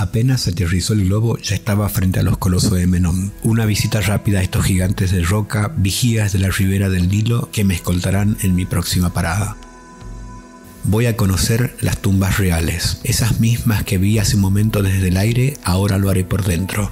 Apenas aterrizó el globo, ya estaba frente a los colosos de Menón. Una visita rápida a estos gigantes de roca, vigías de la ribera del Nilo, que me escoltarán en mi próxima parada. Voy a conocer las tumbas reales, esas mismas que vi hace un momento desde el aire, ahora lo haré por dentro.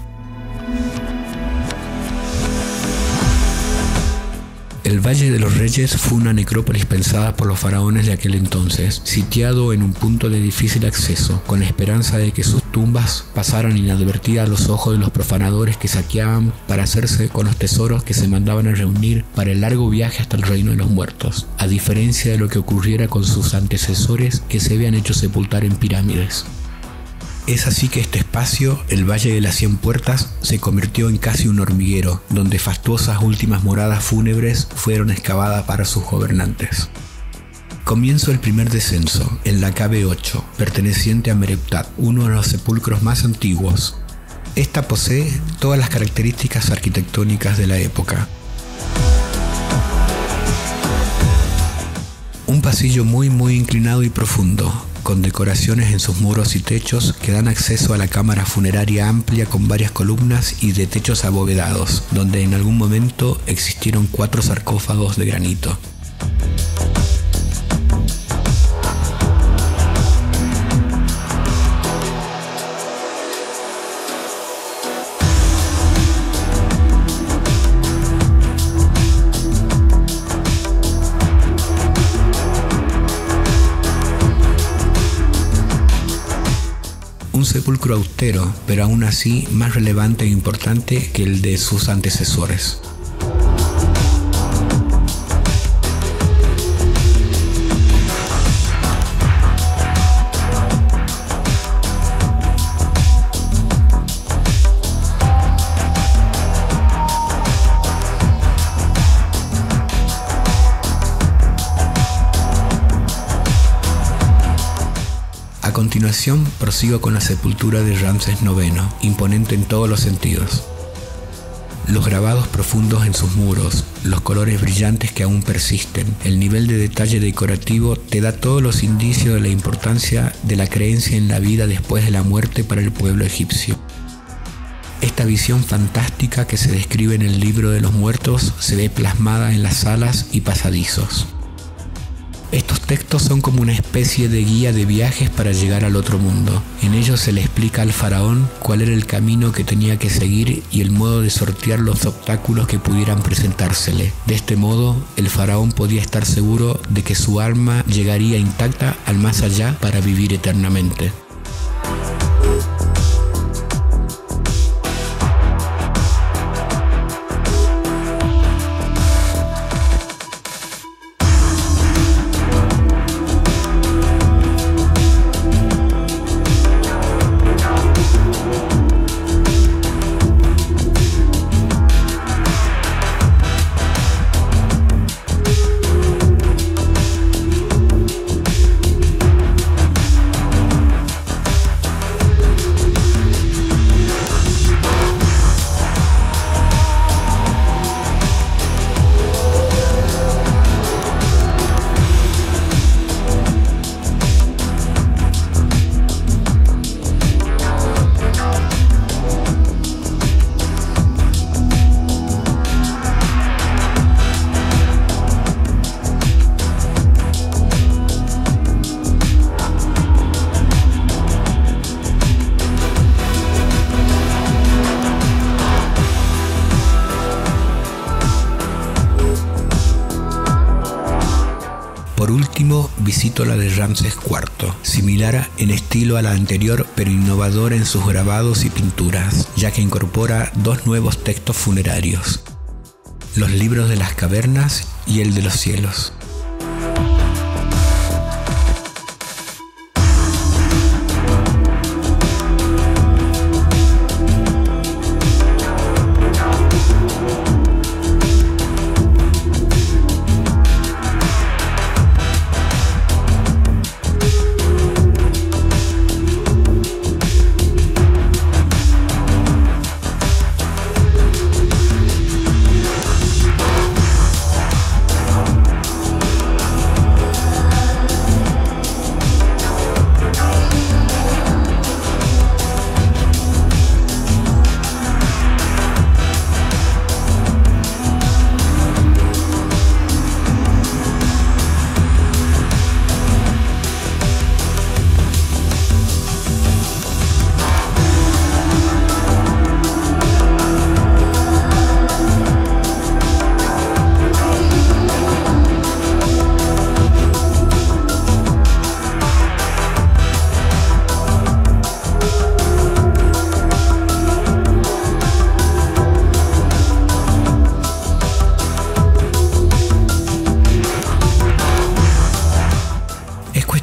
El Valle de los Reyes fue una necrópolis pensada por los faraones de aquel entonces, sitiado en un punto de difícil acceso, con la esperanza de que sus tumbas pasaran inadvertidas a los ojos de los profanadores que saqueaban para hacerse con los tesoros que se mandaban a reunir para el largo viaje hasta el reino de los muertos, a diferencia de lo que ocurriera con sus antecesores que se habían hecho sepultar en pirámides. Es así que este espacio, el Valle de las Cien Puertas, se convirtió en casi un hormiguero, donde fastuosas últimas moradas fúnebres fueron excavadas para sus gobernantes. Comienzo el primer descenso, en la KB 8, perteneciente a Mereptat, uno de los sepulcros más antiguos. Esta posee todas las características arquitectónicas de la época. Un pasillo muy muy inclinado y profundo, con decoraciones en sus muros y techos que dan acceso a la cámara funeraria amplia con varias columnas y de techos abovedados, donde en algún momento existieron cuatro sarcófagos de granito. Un sepulcro austero, pero aún así más relevante e importante que el de sus antecesores. Continuación prosigo con la sepultura de Ramses IX, imponente en todos los sentidos. Los grabados profundos en sus muros, los colores brillantes que aún persisten, el nivel de detalle decorativo te da todos los indicios de la importancia de la creencia en la vida después de la muerte para el pueblo egipcio. Esta visión fantástica que se describe en el libro de los muertos se ve plasmada en las salas y pasadizos. Estos textos son como una especie de guía de viajes para llegar al otro mundo. En ellos se le explica al faraón cuál era el camino que tenía que seguir y el modo de sortear los obstáculos que pudieran presentársele. De este modo, el faraón podía estar seguro de que su alma llegaría intacta al más allá para vivir eternamente. Por último, visito la de Ramses IV, similar en estilo a la anterior pero innovadora en sus grabados y pinturas, ya que incorpora dos nuevos textos funerarios, los libros de las cavernas y el de los cielos.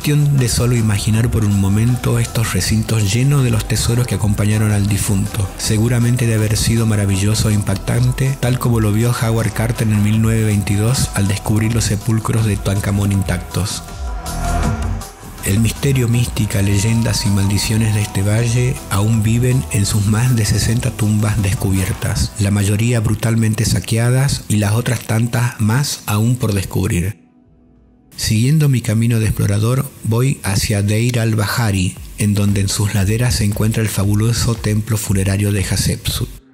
De solo imaginar por un momento estos recintos llenos de los tesoros que acompañaron al difunto. Seguramente de haber sido maravilloso e impactante, tal como lo vio Howard Carter en 1922 al descubrir los sepulcros de Tutankamón intactos. El misterio, mística, leyendas y maldiciones de este valle aún viven en sus más de 60 tumbas descubiertas, la mayoría brutalmente saqueadas y las otras tantas más aún por descubrir. Siguiendo mi camino de explorador, voy hacia Deir al-Bahari, en donde en sus laderas se encuentra el fabuloso templo funerario de Hatshepsut.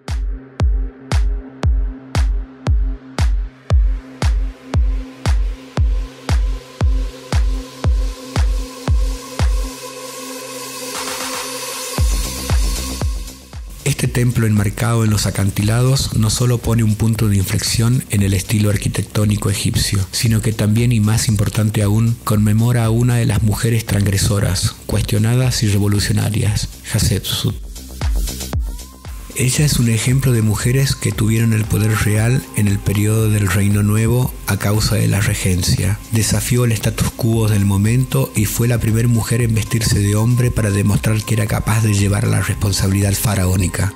Templo enmarcado en los acantilados no solo pone un punto de inflexión en el estilo arquitectónico egipcio, sino que también y más importante aún, conmemora a una de las mujeres transgresoras, cuestionadas y revolucionarias, Hatshepsut. Ella es un ejemplo de mujeres que tuvieron el poder real en el periodo del Reino Nuevo a causa de la regencia. Desafió el status quo del momento y fue la primera mujer en vestirse de hombre para demostrar que era capaz de llevar la responsabilidad faraónica.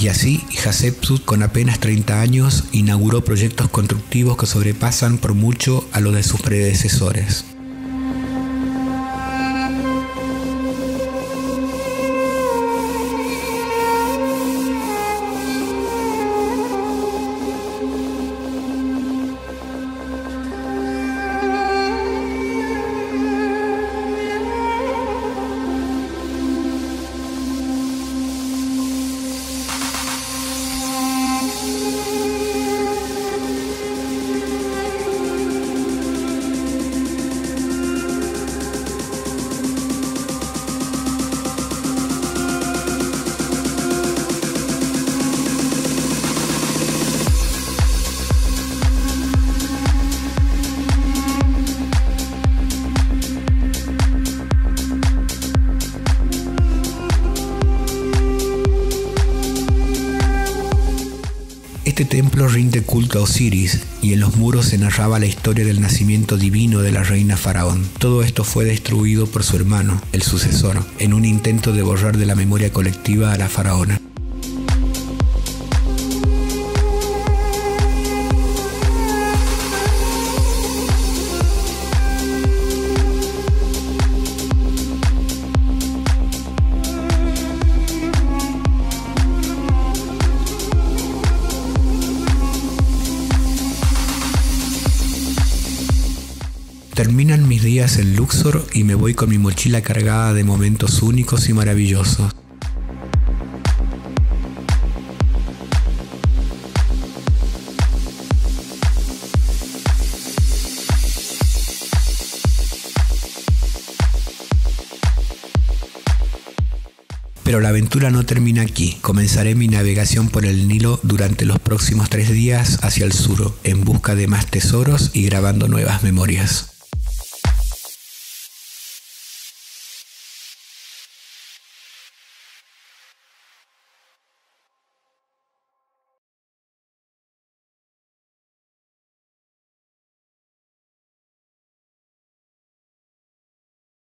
Y así, Hatshepsut, con apenas 30 años, inauguró proyectos constructivos que sobrepasan por mucho a los de sus predecesores. Templo rinde culto a Osiris y en los muros se narraba la historia del nacimiento divino de la reina faraón. Todo esto fue destruido por su hermano, el sucesor, en un intento de borrar de la memoria colectiva a la faraona. Terminan mis días en Luxor y me voy con mi mochila cargada de momentos únicos y maravillosos. Pero la aventura no termina aquí. Comenzaré mi navegación por el Nilo durante los próximos tres días hacia el sur, en busca de más tesoros y grabando nuevas memorias.